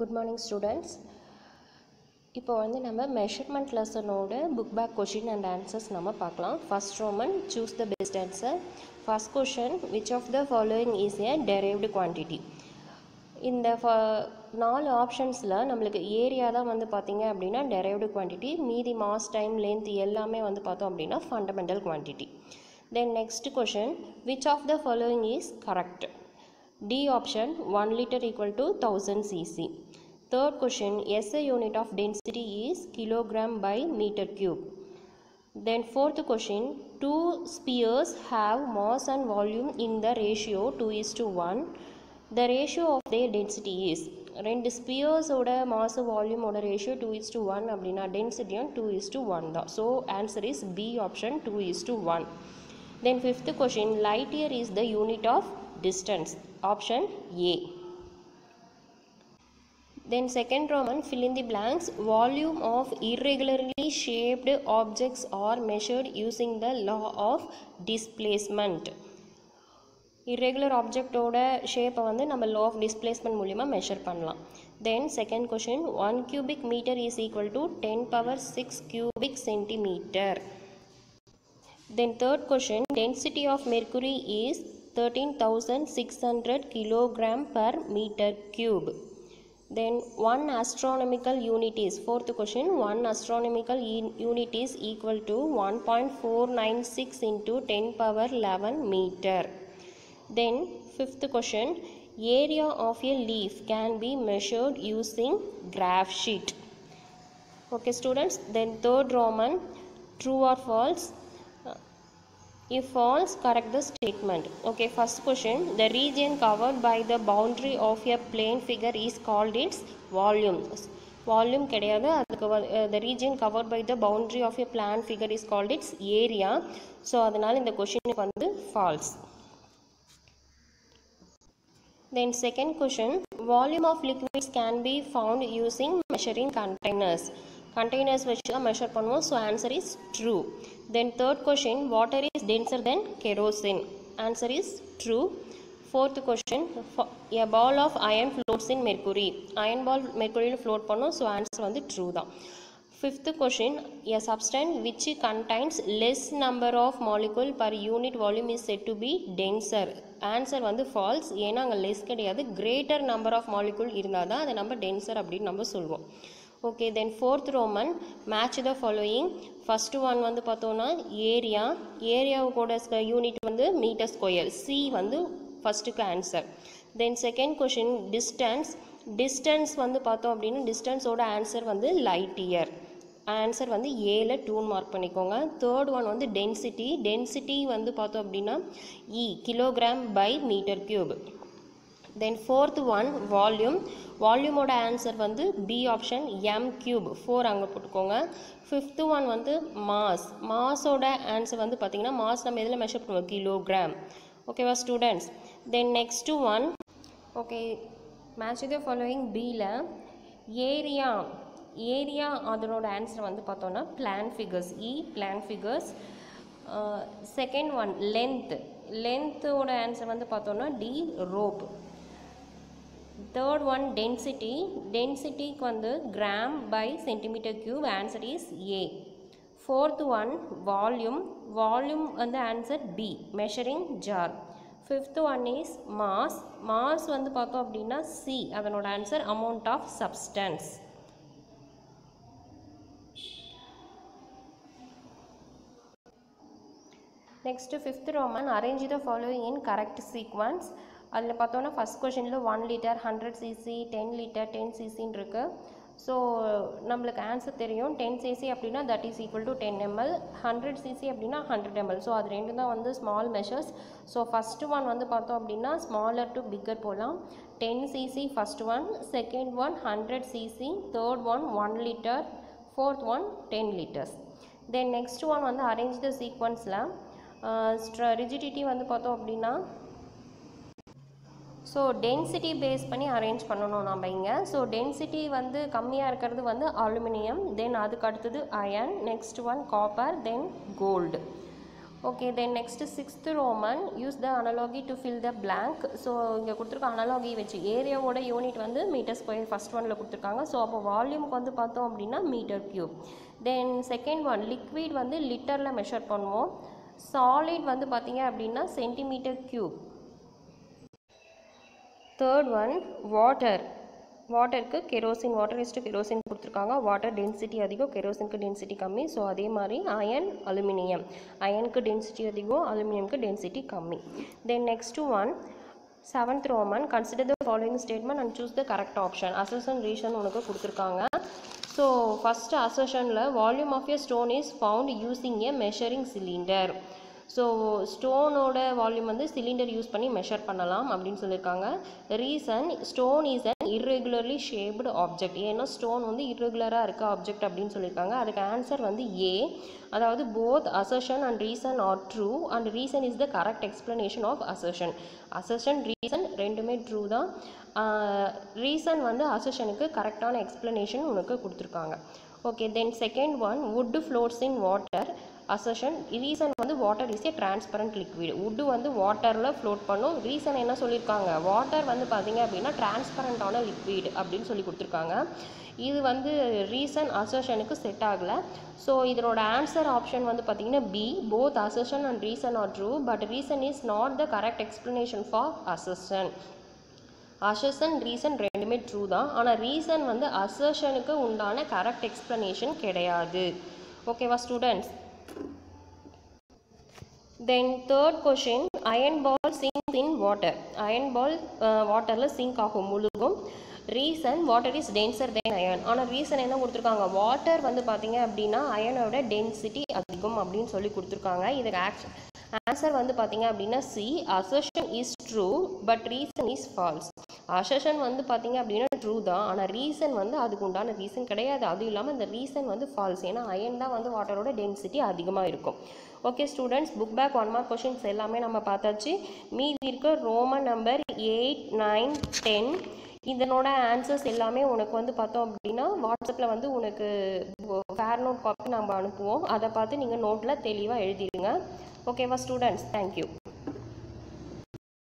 Good morning students இப்போ வந்து நம்ம measurement லெசனோட book back question and answers நம்ம பார்க்கலாம். First Roman choose the best answer first question which of the following is a derived quantity இந்த ஃப நாலு ஆப்ஷன்ஸில் நம்மளுக்கு ஏரியா தான் வந்து பார்த்தீங்க அப்படின்னா டெரைவ்டு குவான்டிட்டி மீதி மாஸ் டைம் லென்த் எல்லாமே வந்து பார்த்தோம் அப்படின்னா fundamental quantity then next question which of the following is correct D option 1 liter equal to 1000 cc. Third question SI unit of density is kilogram by meter cube. Then fourth question two spheres have mass and volume in the ratio 2 is to 1. The ratio of their density is ரெண்டு ஸ்பியர்ஸோட mass வால்யூமோட ratio two is to one அப்படின்னா டென்சிட்டியும் two is to one தான் so answer is B option two is to one then fifth question light year is the unit of distance option A then second Roman fill in the blanks volume of irregularly shaped objects are measured using the law of displacement irregular ஆப்ஜெக்டோட ஷேப்பை வந்து நம்ம low of displacement மூலிமா measure பண்ணலாம் then second question one cubic metre is equal to ten power six cubic centimetre then third question density of mercury is 13,600 kilogram per meter cube. Then one astronomical unit is, fourth question, one astronomical unit is equal to 1.496 into 10 power 11 meter. Then fifth question, area of a leaf can be measured using graph sheet. Okay students, then third Roman, true or false? If false, correct the statement. Okay, first question. The region covered by the boundary of a plane figure is called its volume. Volume கிடையாது அதுக்கு the region covered by the boundary of a plane figure is called its area so அதனால் இந்த கொஷினுக்கு வந்து false then second question volume of liquids can be found using measuring containers containers வச்சு தான் measure பண்ணுவோம் so answer is true then third question water is denser then kerosene answer is true fourth question a ball of iron floats in mercury iron ball மெர்குரியில் float பண்ணோம். So answer வந்து true தான். Fifth question a substance which contains less number of molecule per unit volume is said to be denser answer வந்து false ஏன்னா அங்கே less கிடையாது. Greater number of molecule இருந்தால் தான் அதை நம்ம டென்சர் அப்படின்னு நம்ம சொல்லுவோம் okay then fourth roman match the following first one வந்து பார்த்தோன்னா ஏரியா ஏரியாவுக்கோட யூனிட் வந்து மீட்டர் ஸ்கொயர் சி வந்து ஃபஸ்ட்டுக்கு answer then second question distance distance வந்து பார்த்தோம் அப்படின்னா டிஸ்டன்ஸோட ஆன்சர் வந்து லைட் இயர் ஆன்சர் வந்து ஏல டூன் மார்க் பண்ணிக்கோங்க. தேர்ட் ஒன் வந்து டென்சிட்டி டென்சிட்டி வந்து பார்த்தோம் அப்படின்னா இ kilogram by metre cube then fourth one volume வால்யூமோட answer வந்து B option M cube four அங்கே போட்டுக்கோங்க. ஃபிஃப்த்து ஒன் வந்து மாஸ் மாஸோட ஆன்சர் வந்து பார்த்திங்கன்னா மாஸ் நம்ம எதில் மெஷர் பண்ணுவோம்? கிலோகிராம் ஓகேவா students then next one okay match the following பியில் ஏரியா ஏரியா அதனோட ஆன்சர் வந்து பார்த்தோன்னா பிளான் ஃபிகர்ஸ் இ plane figures second one length லென்த்தோட answer வந்து பார்த்தோன்னா D rope third one density டென்சிட்டிக்கு வந்து gram by centimetre cube answer is A fourth one volume volume வந்து answer B measuring jar fifth one is mass mass வந்து பார்த்தோம் அப்படின்னா C அதனோட answer amount of substance next fifth roman arrange the following in correct sequence அதில் பார்த்தோன்னா first கொஷினில் one litre hundred CC ten litre ten சிசின்னு இருக்குது so நம்மளுக்கு answer தெரியும். டென் சிசி அப்படின்னா that is equal to ten ML hundred CC அப்படின்னா hundred ML so அது ரெண்டு தான் வந்து small measures so first one வந்து பார்த்தோம் அப்படின்னா ஸ்மாலர் டு பிக்கர் போகலாம் ten CC first one second one hundred CC third one one litre fourth one ten litres then next one வந்து அரேஞ்ச் த சீக்வன்ஸில் ரிஜிடிட்டி வந்து பார்த்தோம் அப்படின்னா ஸோ டென்சிட்டி பேஸ் பண்ணி அரேஞ்ச் பண்ணணும் நம்ம இங்கே. ஸோ டென்சிட்டி வந்து கம்மியாக இருக்கிறது வந்து அலுமினியம் தென் அதுக்கு அடுத்தது iron next one copper then gold okay then next sixth Roman use the analogy to fill the blank so இங்கே கொடுத்துருக்க அனலாகி வச்சு ஏரியாவோட யூனிட் வந்து மீட்டர் ஸ்கொயர் ஃபஸ்ட் ஒனில் கொடுத்துருக்காங்க. ஸோ அப்போ வால்யூமுக்கு வந்து பார்த்தோம் அப்படின்னா metre cube then second one liquid வந்து லிட்டரில் மெஷர் பண்ணுவோம். சாலிட் வந்து பார்த்தீங்க அப்படின்னா centimetre cube third one water வாட்டருக்கு kerosene water is to kerosene கொடுத்துருக்காங்க. வாட்டர் டென்சிட்டி அதிகம் கெரோசினுக்கு டென்சிட்டி கம்மி. ஸோ அதே மாதிரி அயன் அலுமினியம் அயனுக்கு டென்சிட்டி அதிகம் அலுமினியமுக்கு டென்சிட்டி கம்மி. Then next one seventh roman consider the following statement and choose the correct option assertion reason உனக்கு கொடுத்துருக்காங்க. So first அசோஷனில் volume of a stone is found using a measuring cylinder so ஸ்டோனோட volume வந்து cylinder use பண்ணி measure பண்ணலாம் அப்படின்னு சொல்லியிருக்காங்க. Reason stone is an irregularly shaped object ஏன்னா stone வந்து இர்ரெகுலராக இருக்க ஆப்ஜெக்ட் அப்படின்னு சொல்லியிருக்காங்க. அதுக்கு ஆன்சர் வந்து ஏ அதாவது both assertion and reason are true and reason is the correct explanation of assertion assertion reason ரெண்டுமே ட்ரூ தான். ரீசன் வந்து அசர்ஷனுக்கு கரெக்டான எக்ஸ்ப்ளனேஷன் உனக்கு கொடுத்துருக்காங்க. Okay then second one wood floats in water assertion reason வந்து water is a transparent liquid wood வந்து வாட்டரில் ஃப்ளோட் பண்ணும். ரீசன் என்ன சொல்லியிருக்காங்க? வாட்டர் வந்து பார்த்தீங்க அப்படின்னா டிரான்ஸ்பரண்டான லிக்விட் அப்படின்னு சொல்லி கொடுத்துருக்காங்க. இது வந்து ரீசன் அசர்ஷனுக்கு செட் ஆகலை. ஸோ இதனோட ஆன்சர் ஆப்ஷன் வந்து பார்த்தீங்கன்னா B both assertion and reason are true but reason is not the correct explanation for assertion assertion reason ரெண்டுமே ட்ரூ தான். ஆனால் ரீசன் வந்து அசர்ஷனுக்கு உண்டான கரெக்ட் எக்ஸ்ப்ளனேஷன் கிடையாது. ஓகேவா students then third question iron ball sink in water iron ball வாட்டரில் sink ஆகும் முழுகும் reason water is denser then iron ஆனால் ரீசன் என்ன கொடுத்துருக்காங்க? வாட்டர் வந்து பார்த்தீங்க அப்படின்னா அயனோட டென்சிட்டி அதிகம் அப்படின்னு சொல்லி கொடுத்துருக்காங்க. இதுக்கு ஆக்ஷன் ஆன்சர் வந்து பார்த்தீங்க அப்படின்னா C assertion is true but reason is false assertion வந்து பார்த்தீங்க அப்படின்னா ட்ரூ தான். ஆனால் ரீசன் வந்து அதுக்கு உண்டான ரீசன் கிடையாது. அதுவும் இல்லாமல் இந்த ரீசன் வந்து ஃபால்ஸ் ஏன்னா அயன் தான் வந்து வாட்டரோட டென்சிட்டி அதிகமாக இருக்கும். Okay students book back one mark questions எல்லாமே நம்ம பார்த்தாச்சு. மீதி இருக்க roman number eight nine ten இதனோட ஆன்சர்ஸ் எல்லாமே உனக்கு வந்து பார்த்தோம் அப்படின்னா வாட்ஸ்அப்பில் வந்து உனக்கு ஃபேர் நோட் காப்பி நம்ம அனுப்புவோம். அதை பார்த்து நீங்கள் நோட்டில் தெளிவாக எழுதிடுங்க. ஓகேவா ஸ்டூடெண்ட்ஸ் தேங்க்யூ